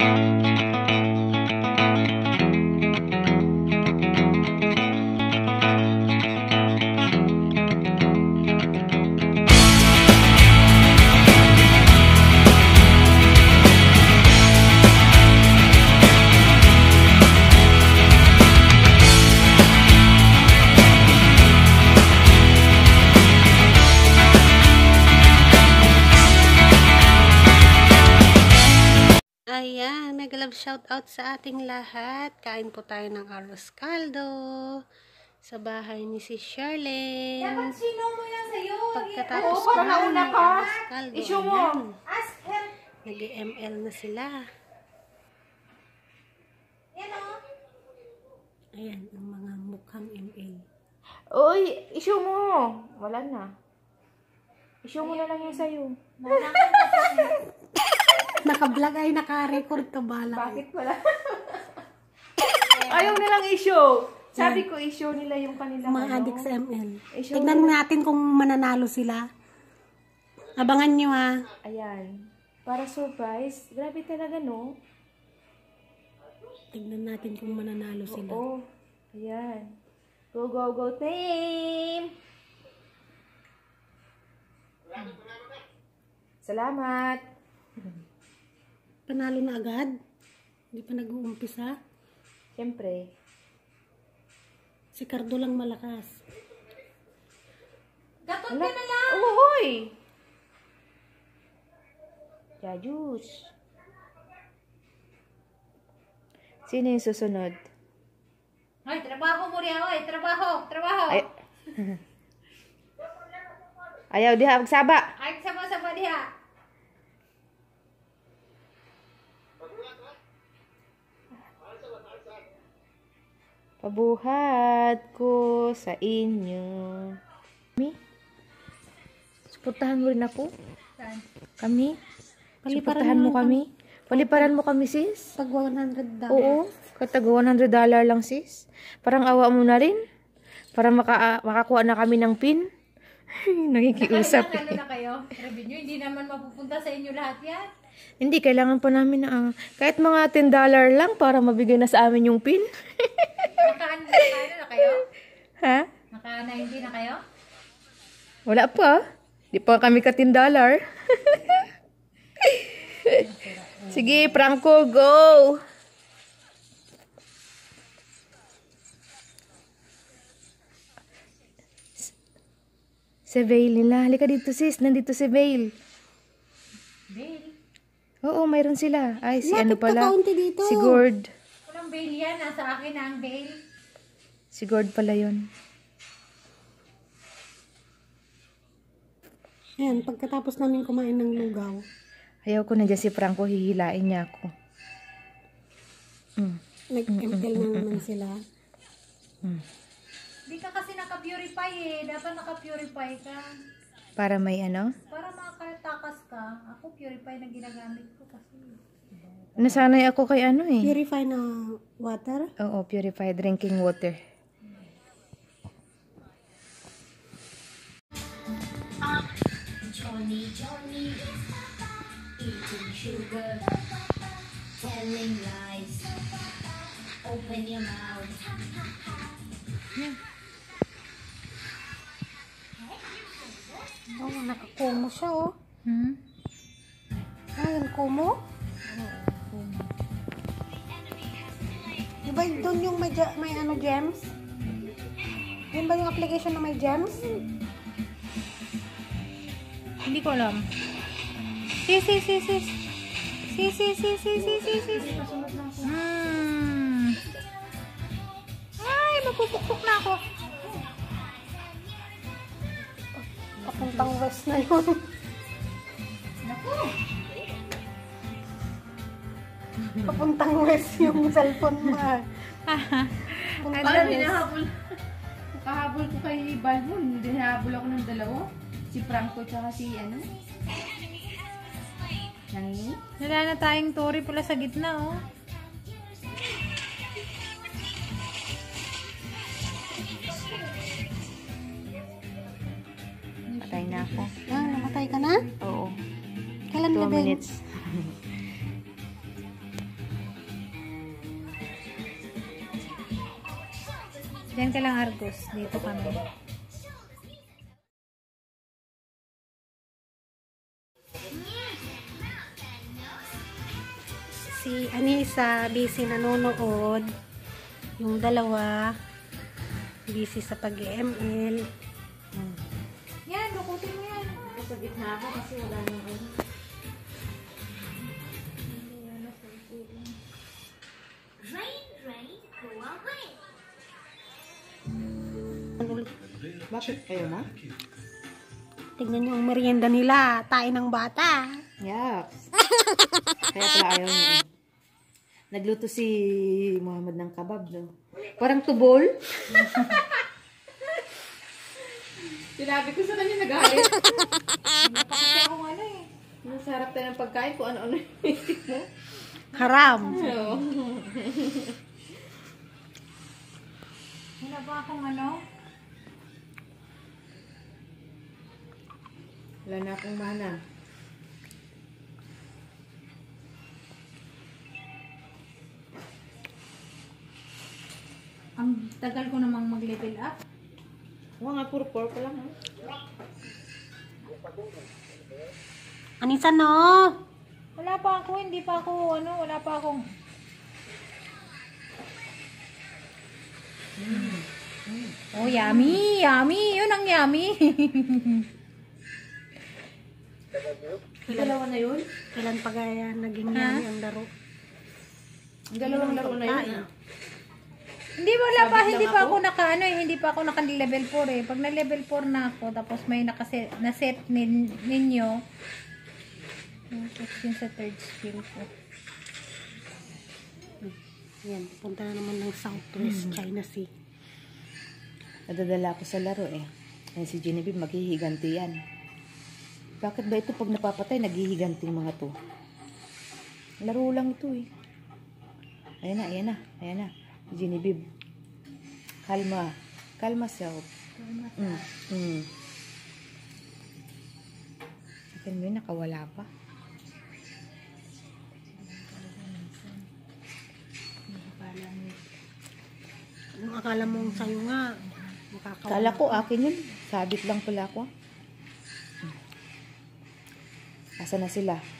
Ayan, mega love shout out sa ating lahat. Kain po tayo ng arroz caldo sa bahay ni si Charlene. Dapat sino mo yan sa'yo? Pagkatapos kumain nauna ng ka. arroz caldo, Issue mo. ayan, Ask help. nag-ML na sila. Yan o. Ayan, ang mga mukhang ML. Uy, issue mo. Wala na. Issue mo na lang yung sa'yo. Naka-vlog ay naka-record ka bala. Bakit wala? Ayaw nilang issue. Sabi ko, issue nila yung kanilang Mga ano. sa ML. Tignan natin kung mananalo sila. Abangan nyo ha. Ayan. Para surprise. Grabe talaga, no? Tignan natin kung mananalo sila. Oo. Ayan. Go, go, go, team! Salamat. Panalo na agad. Hindi pa nag-uumpisa. Siyempre. Si Cardo lang malakas. Gatot ka na lang. Oh, hoy! Jajus. Sino yung susunod? Hoy, trabaho mo riya, hoy. Trabaho, trabaho. Ay. Ayaw diha magsaba. Ay, sama-sama diha. Pabuhat ko sa inyo. Kami? Suportahan mo rin ako? Saan? Kami? Suportahan mo kami? Paliparan mo kami, sis? Pag 100 daw. Oo. Katag 100 dollar lang, sis. Parang awa mo na rin. Para maka makakuha na kami ng pin. Nakikiusap. Nakailang ano na kayo? Revenue, hindi naman mapupunta sa inyo lahat yan. Hindi, kailangan pa namin na ah, kahit mga 10 dollar lang para mabigay na sa amin yung pin. Naka, naka ano na kayo? ha? Naka 90 na kayo? Wala pa. Di pa kami ka 10 dollar. Sige, Franco, go! Si Vale nila. Halika dito sis. Nandito si Vale. Bail. Oo, mayroon sila. Ay, si ano Lapit ka pala? dito. Si Gord. Walang bail yan. Nasa akin na ang bail. Si Gord pala yon. Ayan, pagkatapos namin kumain ng lugaw. Ayaw ko na dyan si Franco. Hihilain niya ako. Mm. Nag-ML na naman sila. Hindi ka kasi naka-purify eh. Dapat naka-purify ka. Para may ano? Para makatakas ka. Ako purify na ginagamit ko kasi. Nasanay ako kay ano eh. Purify na water. Oo, purified drinking water. Johnny, Johnny, eating sugar, telling lies. Open your mouth. Oh, nakakumo siya oh. Hmm? Ayan, kumo. Di ba doon yung may, may ano, gems? Yun ba yung application na may gems? Hindi ko alam. Sis, sis, sis, sis. Sis, sis, sis, sis, sis, sis, sis. Hmm. Ay, mapupukpuk na ako. Papuntang west na yun. Papuntang west yung cellphone mo. ah. Puntang Parang west. hinahabol. Kahabol ko kay Balmon. Hinahabol ako ng dalawa. Si Franco tsaka si ano. Nangingi. Wala na tayong tori pala sa gitna, oh. namatay na ako. Ah, namatay ka na? Oo. Kailan ka, babe? minutes. Diyan ka lang, Argos. Dito kami. Si Anisa, busy nanonood. Yung dalawa, busy sa pag-ML. Sa gitna ako kasi wala nang ano. Rain, rain, go away. Bakit kayo na? Tingnan nyo ang merienda nila. Tayo ng bata. Yaks. Kaya pala ayaw niya eh. Nagluto si Muhammad ng kabab, no? Parang tubol. Sinabi ko sa kanya nagalit. Kasi ako ano eh. Nasarap tayo ng pagkain kung ano-ano mo. Haram. Oo. Wala ba akong ano? Wala na akong mana. Ang tagal ko namang mag-level up. Nga, puro pork lang. Ha? Anisa, no? Wala pa ako, hindi pa ako, ano, wala pa akong... Oh, yummy! Yummy! Yun ang yummy! Dalawa na yun? Kailan pa kaya naging yummy ang laro? Dalawang laro na yun. ah. Hindi wala pa, hindi pa ako naka, ano eh, hindi pa ako naka level 4 eh. Pag na level 4 na ako, tapos may nakaset, na set nin, ninyo, yun sa third skill ko. Yan, punta na naman ng Southwest China Sea. Nadadala ko sa laro eh. Ay, si Genevieve maghihiganti yan. Bakit ba ito pag napapatay, naghihiganti mga to? Laro lang ito eh. Ayan na, ayan na, ayan na. Genevieve. Kalma. Kalma self. Mm. Mm. Akin mo yun, nakawala pa. Anong akala mo sa'yo nga? Makakawala. Kala ko akin yun. Sabit lang pala ako. Asa na sila?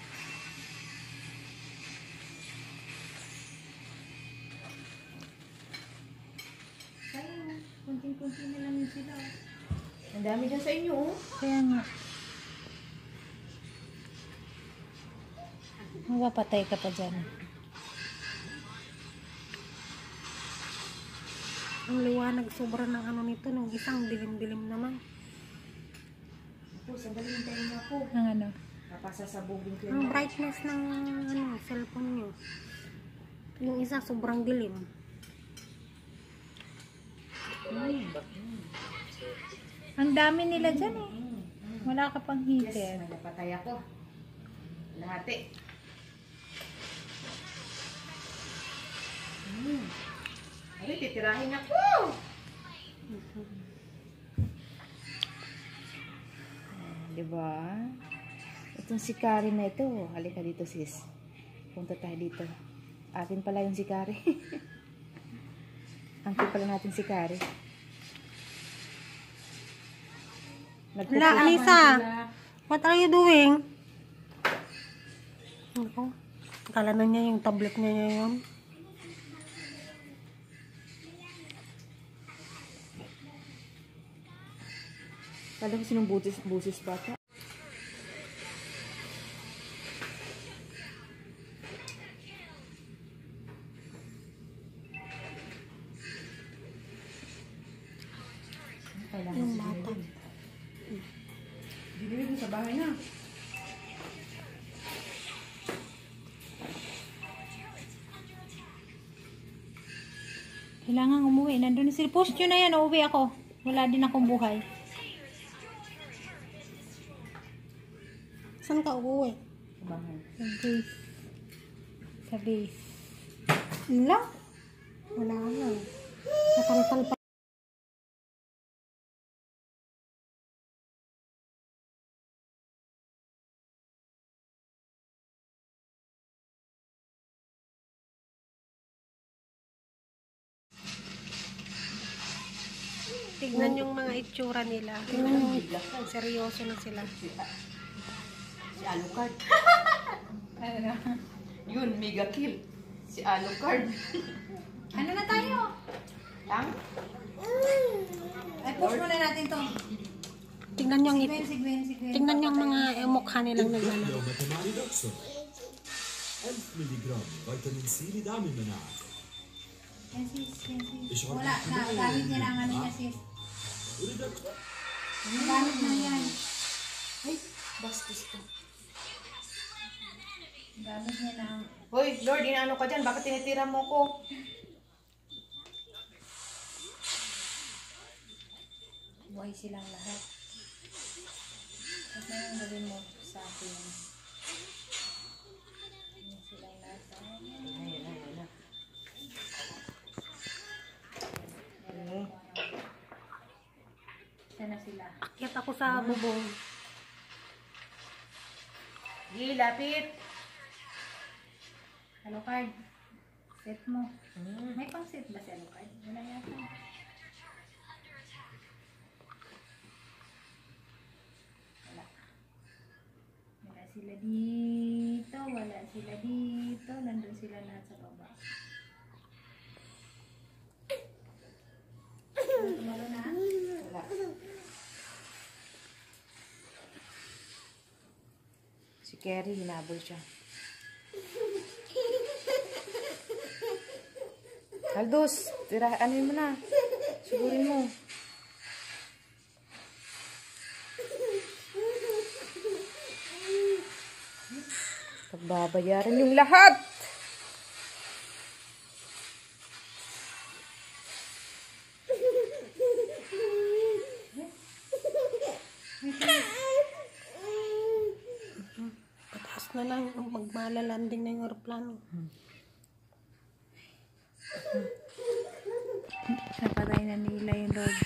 Sila. Ang dami dyan sa inyo, oh. Kaya nga. Mapapatay ka pa dyan. Ang liwanag sobra ng ano nito, nung isang dilim-dilim naman. Ako, sandali yung tayo niyo ako. Ang ano? Napasasabugin ko Ang brightness ng ano, cellphone nyo. Yung isa sobrang dilim. Ang dami nila dyan eh. Wala ka pang Yes, heater. may napatay ako. Lahat eh. Hmm. Ay, titirahin ako! Diba? Itong si Kari na ito. Halika dito, sis. Punta tayo dito. Atin pala yung si Kari. Angkin pala natin si Kari. Wala, Anisa! What are you doing? Ako, akala na niya yung tablet niya ngayon. Kala ko sinong busis, busis bata. Dinibig mo sa bahay na. Kailangan umuwi. Nandun si Post nyo na yan. Uuwi ako. Wala din akong buhay. Saan ka uuwi? Sa bahay. Sa base. Sa base. Yun lang. Wala ka na. Tignan yung mga itsura nila. Tignan yung seryoso na sila. Si Alucard. Ano? Yun, mega kill. Si Alucard. Ano na tayo? Lang? Ay, push muna natin to. Tingnan yung Sigwen, sigwen, sigwen. tingnan yung mga eh, mukha nilang naglalaban. اليوم كمان دوكسون 1000 ملي جرام فيتامين سي لدعم المناعة Yan sis, yan sis. Issue Wala na, gamit niya na ang ano niya sis. Ang na yan. Ay, bastos ko. Ang gamit niya na ang... Hoy, Lord, inaano ka dyan? Bakit tinitira mo ko? Buhay silang lahat. At ano ngayon gawin mo sa akin. Akyat ako sa bubong. Di, lapit. Hello card. Set mo. May pang set ba si Hello card? Wala yata. Wala. Wala sila dito. Wala sila dito. Nandun sila lahat sa baba. Tumalo na. Wala. Kerry, hinabol siya. Aldous, tira, ano mo na? Sigurin mo. Pagbabayaran yung lahat! Pataas na lang. Magmalalanding na yung aeroplano. Napatay na nila yung Lord.